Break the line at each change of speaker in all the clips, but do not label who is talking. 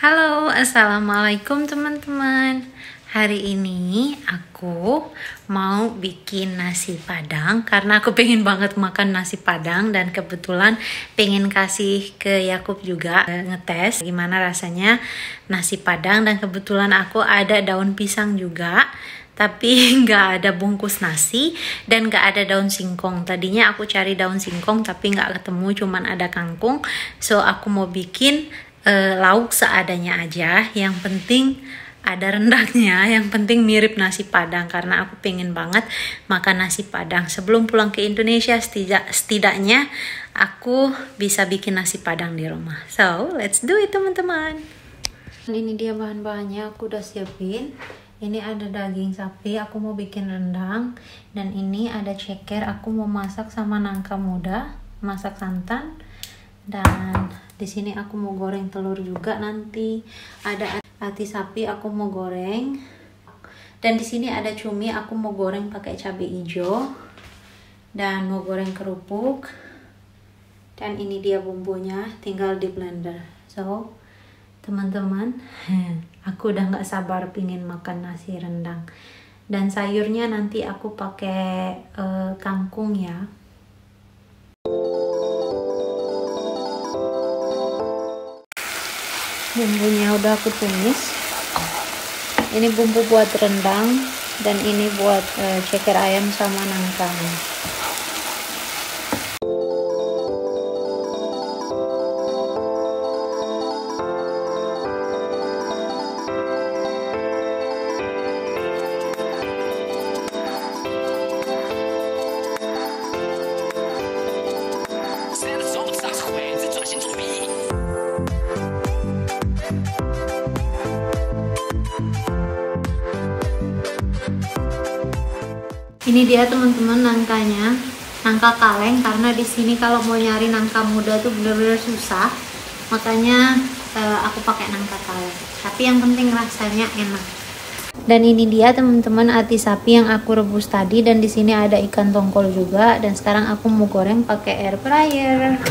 Halo, assalamualaikum teman-teman. Hari ini aku mau bikin nasi padang karena aku pengen banget makan nasi padang dan kebetulan pengen kasih ke Yakub juga ngetes gimana rasanya nasi padang dan kebetulan aku ada daun pisang juga tapi nggak ada bungkus nasi dan nggak ada daun singkong. Tadinya aku cari daun singkong tapi nggak ketemu cuman ada kangkung. So aku mau bikin eh, lauk seadanya aja. Yang penting ada rendangnya yang penting mirip nasi padang karena aku pengen banget makan nasi padang. Sebelum pulang ke Indonesia setidak, setidaknya aku bisa bikin nasi padang di rumah. So let's do it teman-teman. Ini dia bahan-bahannya aku udah siapin ini ada daging sapi aku mau bikin rendang. Dan ini ada ceker aku mau masak sama nangka muda masak santan. Dan di sini aku mau goreng telur juga nanti. Ada hati sapi aku mau goreng. Dan di sini ada cumi aku mau goreng pakai cabai hijau. Dan mau goreng kerupuk. Dan ini dia bumbunya tinggal di blender. So teman-teman. Aku udah nggak sabar pingin makan nasi rendang. Dan sayurnya nanti aku pakai uh, kangkung ya. Bumbunya udah aku tumis. Ini bumbu buat rendang dan ini buat uh, ceker ayam sama nangkanya ini dia teman-teman nangkanya. Nangka kaleng karena di sini kalau mau nyari nangka muda tuh bener-bener susah. Makanya uh, aku pakai nangka kaleng. Tapi yang penting rasanya enak. Dan ini dia teman-teman ati sapi yang aku rebus tadi. Dan di sini ada ikan tongkol juga. Dan sekarang aku mau goreng pakai air fryer.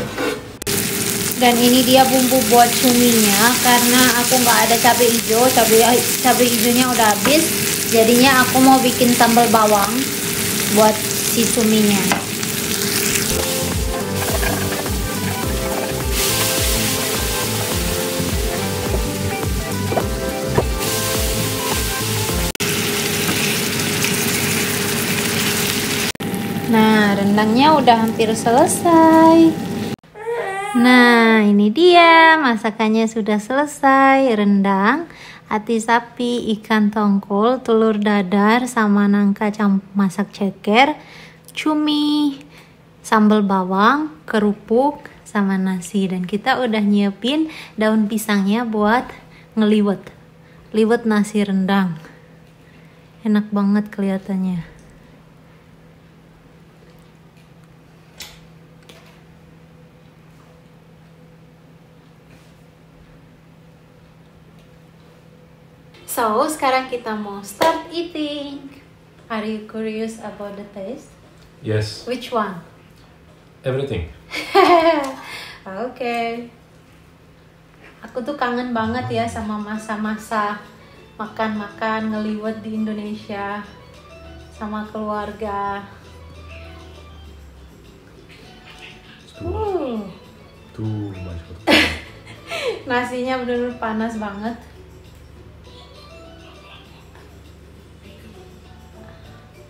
Dan ini dia bumbu buat cuminya karena aku nggak ada cabai hijau. Cabai cabai hijaunya udah habis. Jadinya aku mau bikin sambal bawang buat si suminya. Nah rendangnya udah hampir selesai. Nah ini dia masakannya sudah selesai. Rendang hati sapi, ikan tongkol, telur dadar, sama nangka masak ceker, cumi, sambal bawang, kerupuk, sama nasi. Dan kita udah nyiapin daun pisangnya buat ngeliwet. Liwet nasi rendang. Enak banget kelihatannya. So, sekarang kita mau start eating. Are you curious about the taste?
Yes.
Which one?
Everything.
Oke. okay. Aku tuh kangen banget ya sama masa-masa makan-makan ngeliwet di Indonesia sama keluarga.
Too, too much.
Nasinya bener-bener panas banget.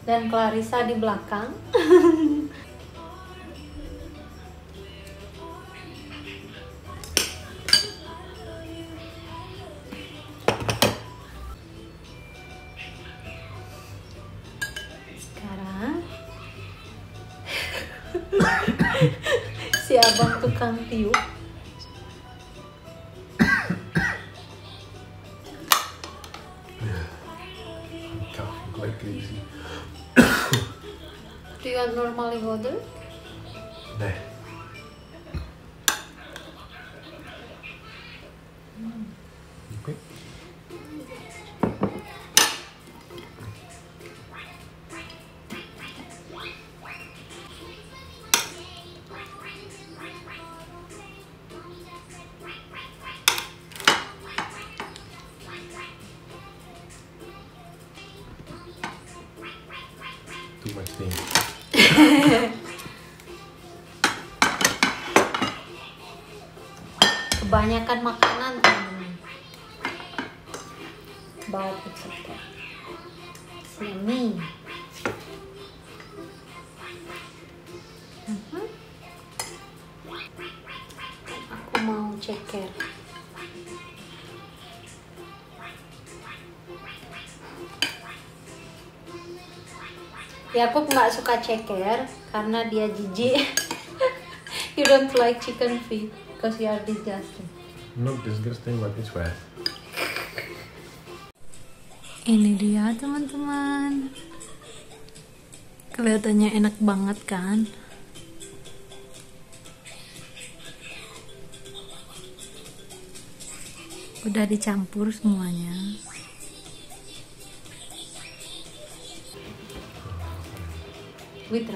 Dan Clarissa di belakang. Sekarang si abang tukang tiup Okay. Ceker. Ya aku nggak suka ceker karena dia jijik. you don't like chicken feet because you are disgusting.
Not disgusting, but it's wet.
Ini dia teman-teman. Kelihatannya enak banget kan? Udah dicampur semuanya. With.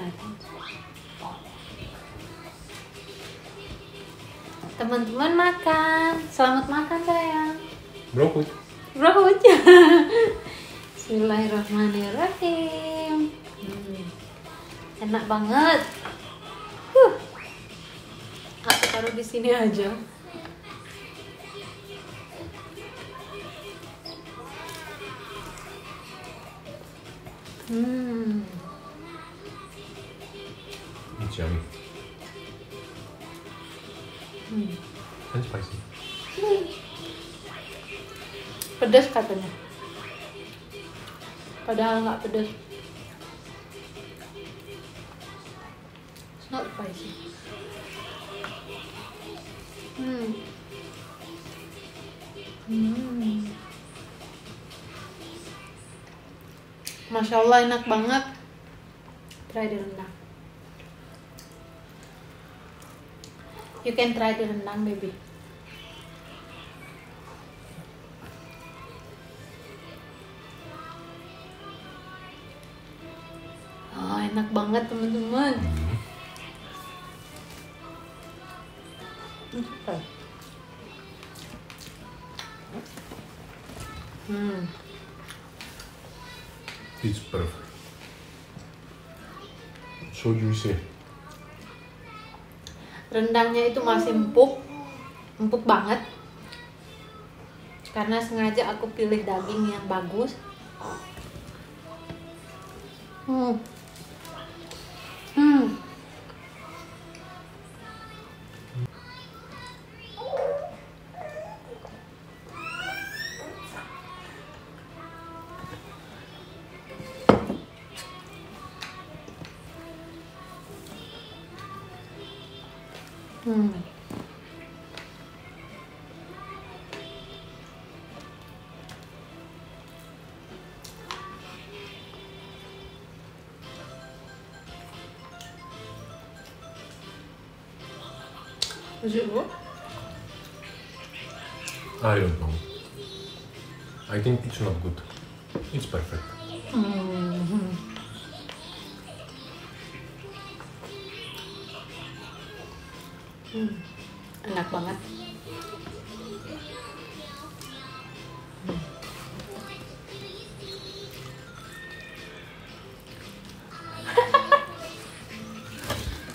Teman-teman makan. Selamat makan sayang.
Broccoli.
Brot. Bismillahirrahmanirrahim. Hmm. Enak banget. Huh. Aku taruh di sini aja. Hmm.
It's yummy.
Hmm.
And spicy.
Pedas katanya. Padahal nggak pedas. It's not spicy. Hmm. Hmm. Masya Allah enak banget. Try the rendang. You can try the rendang, baby. Oh, enak banget teman-teman. Hmm.
It's perfect. So juicy.
Rendangnya itu masih empuk, empuk banget. Karena sengaja aku pilih daging yang bagus. Hmm. Hmm. Is it good?
I don't know. I think it's not good. It's perfect.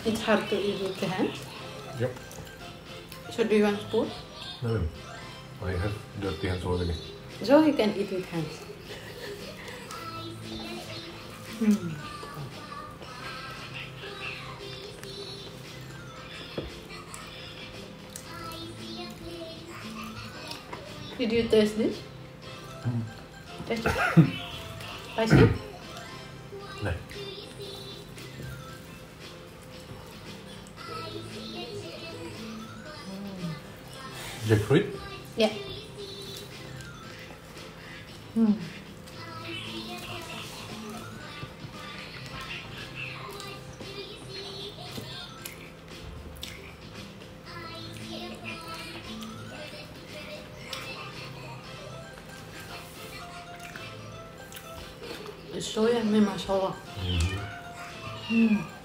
It's hard to eat with the hands.
Yep.
So do you want spoon?
No, I have dirty hands already.
So you can eat with hands. Hmm. Did you taste this? Taste it. Spicy?
No. Jackfruit?
Yeah. Hmm. It's so yummy, mashallah. Hmm. It's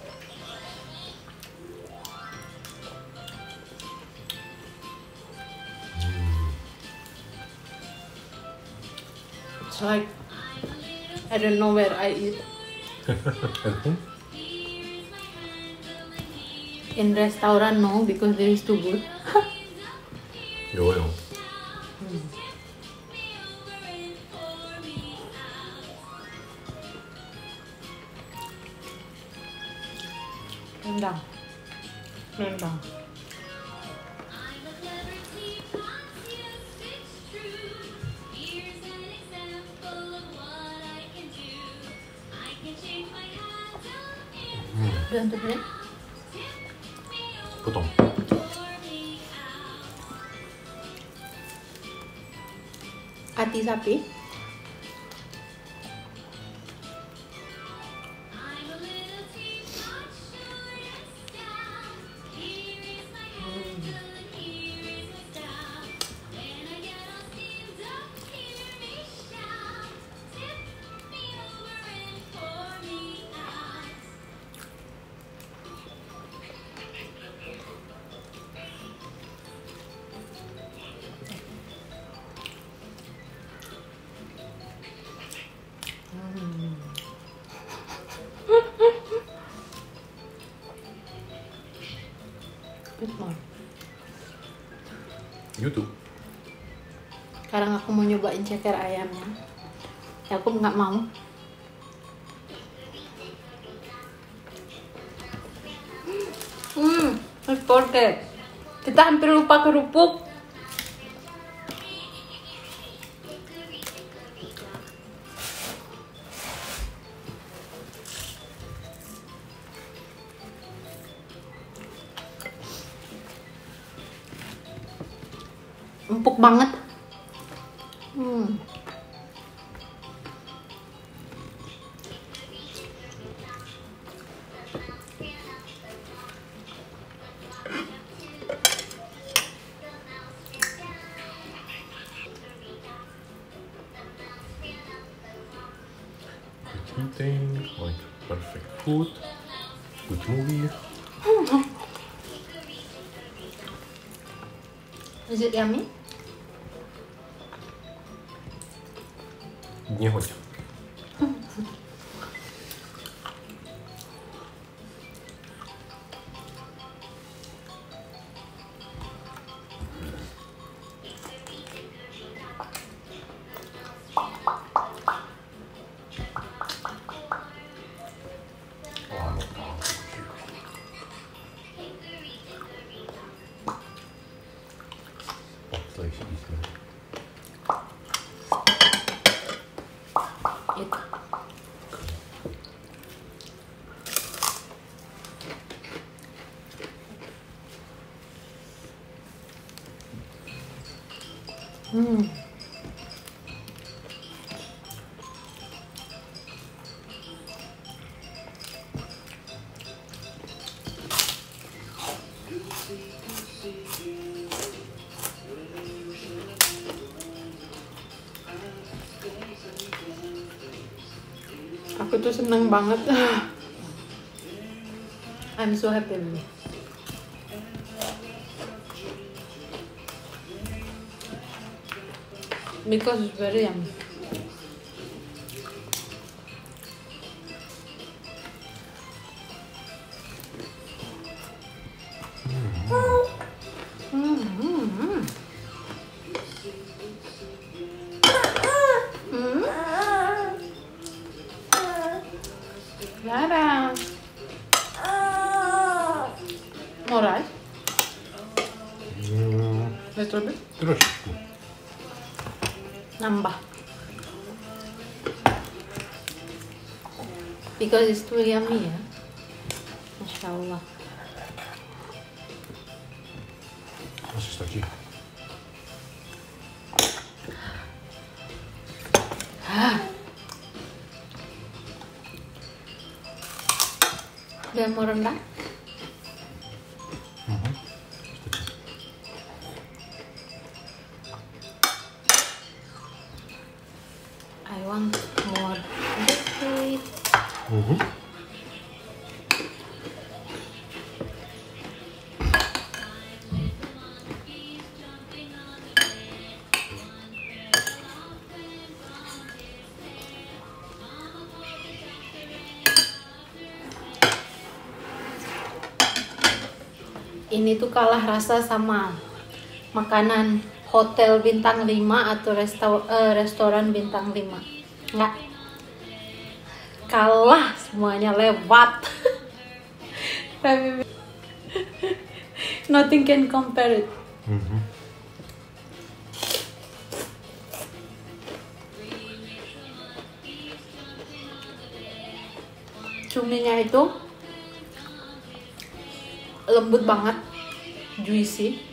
I don't know where I eat
At?
In restaurant no because there is too good.
Jo, jo.
Rendang. Rendang. Untuk ini? Potong. Sapi. Nyobain ceker ayamnya. Ya aku nggak mau. Hmm, I forget. Kita hampir lupa kerupuk.
Eating, like perfect food, good movie.
Is it yummy?
Chodź.
Hmm. Aku tuh seneng banget. I'm so happy Because it's very yummy. Because it's too yummy ya. Masya Allah.
Możesz taki.
Dan mau rendang? Ini tuh kalah rasa sama makanan hotel bintang 5 atau resto- eh, restoran bintang 5 nggak. Kalah semuanya lewat. Nothing can compare it.
Mhm.
cuminya itu lembut banget juicy
Send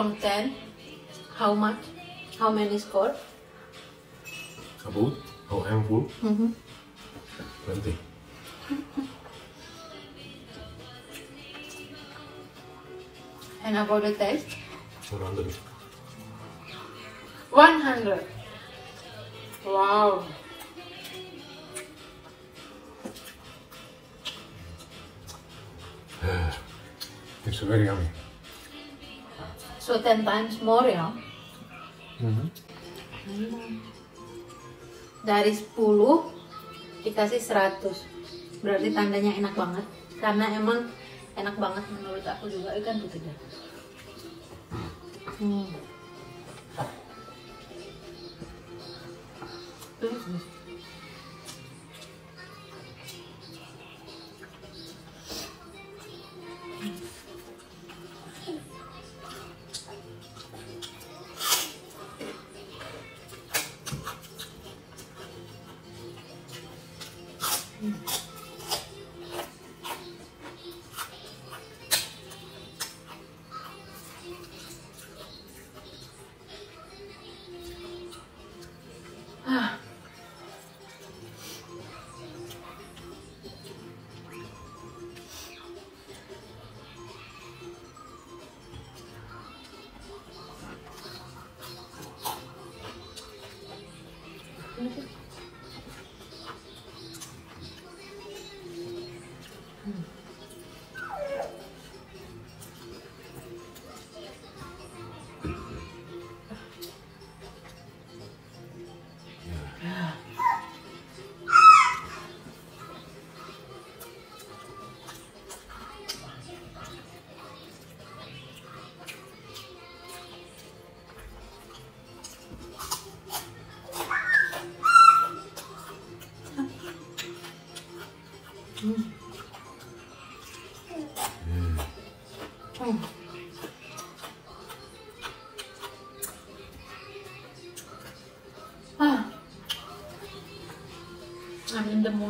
from 10 how much how many score
About? Oh, I'm full?
Mhm.
20.
and about the taste
100.
100 wow
It's very yummy.
So 10 times more ya
Mhm.
dari 10 dikasih 100 berarti tandanya enak banget karena emang enak banget menurut aku juga ikan putih hmm. Hmm. I'm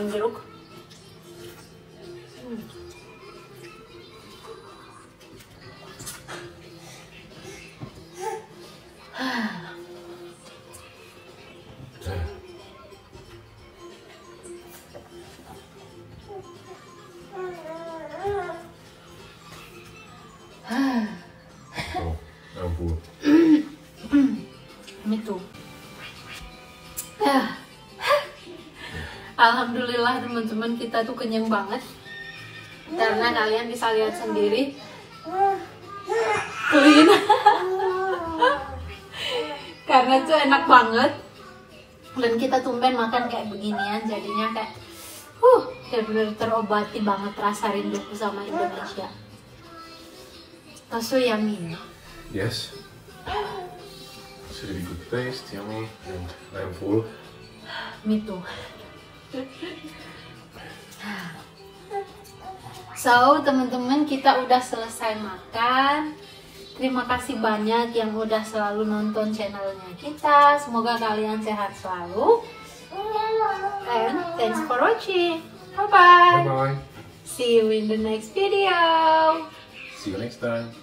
in the mood. Teman-teman kita tuh kenyang banget karena kalian bisa lihat sendiri clean karena tuh enak banget dan kita tumben makan kayak beginian jadinya kayak uh benar-benar terobati banget rasa rinduku sama Indonesia. So yummy.
Yes. It's really good taste, yummy, and I'm full.
Me too. So, teman-teman, kita udah selesai makan. Terima kasih banyak yang udah selalu nonton channelnya kita. Semoga kalian sehat selalu. And thanks for watching.
Bye
Bye-bye.
bye.
See you in the next video.
See you next time.